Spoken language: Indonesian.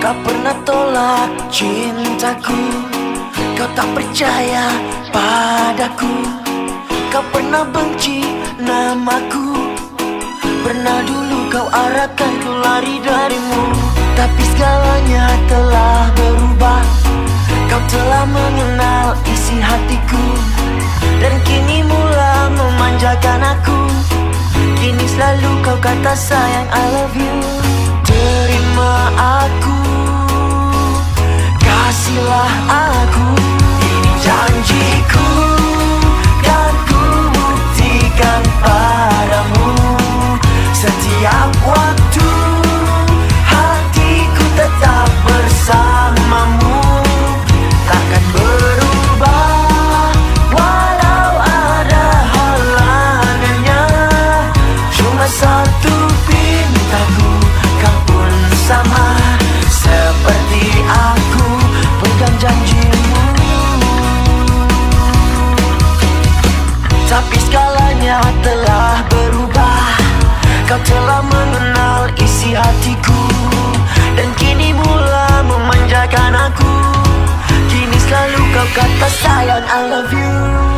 Kau pernah tolak cintaku? Kau tak percaya padaku? Kau pernah benci namaku? Pernah dulu kau arahkan ku lari darimu? Tapi segalanya telah berubah. Kau telah mengenal isi hatiku. Dan kini mula memanjakan aku. Kini selalu kau kata sayang I love you. Terima aku Kasihlah aku. Ini janjiku Dan ku buktikan padamu. Setiap waktu Hatiku tetap bersamamu. Takkan berubah Walau ada halangannya. Cuma satu pintaku Kau telah mengenal isi hatiku. Dan kini mula memanjakan aku. Kini selalu kau kata sayang I love you